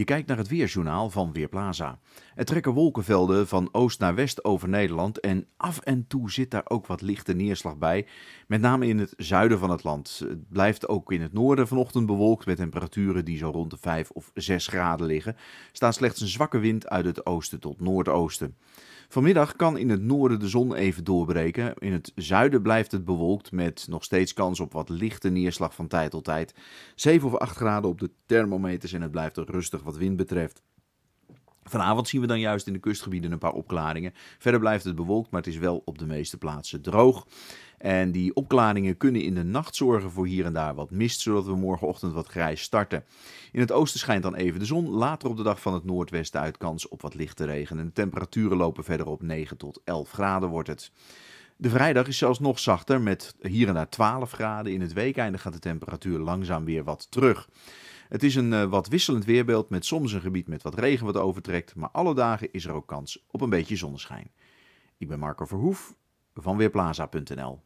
Je kijkt naar het weerjournaal van Weerplaza. Er trekken wolkenvelden van oost naar west over Nederland en af en toe zit daar ook wat lichte neerslag bij, met name in het zuiden van het land. Het blijft ook in het noorden vanochtend bewolkt met temperaturen die zo rond de 5 of 6 graden liggen. Staat slechts een zwakke wind uit het oosten tot noordoosten. Vanmiddag kan in het noorden de zon even doorbreken. In het zuiden blijft het bewolkt met nog steeds kans op wat lichte neerslag van tijd tot tijd. 7 of 8 graden op de thermometers en het blijft er rustig wat wind betreft. Vanavond zien we dan juist in de kustgebieden een paar opklaringen. Verder blijft het bewolkt, maar het is wel op de meeste plaatsen droog. En die opklaringen kunnen in de nacht zorgen voor hier en daar wat mist, zodat we morgenochtend wat grijs starten. In het oosten schijnt dan even de zon. Later op de dag van het noordwesten uit kans op wat lichte regen. En de temperaturen lopen verder op 9 tot 11 graden wordt het. De vrijdag is zelfs nog zachter, met hier en daar 12 graden. In het weekeinde gaat de temperatuur langzaam weer wat terug. Het is een uh, wat wisselend weerbeeld met soms een gebied met wat regen wat overtrekt, maar alle dagen is er ook kans op een beetje zonneschijn. Ik ben Marco Verhoef van Weerplaza.nl